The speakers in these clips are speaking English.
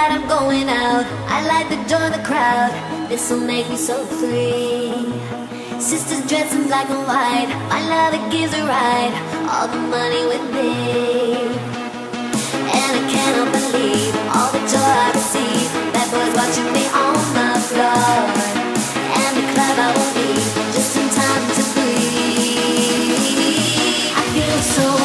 that I'm going out. I like to join the crowd. This'll make me so free. Sisters dressed in black and white. My love, it gives a ride. All the money with me And I cannot believe All the joy I receive. That boy's watching me on the floor. And the club I will be Just in time to breathe. I feel so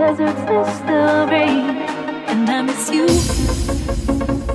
deserts, rain, and I miss you.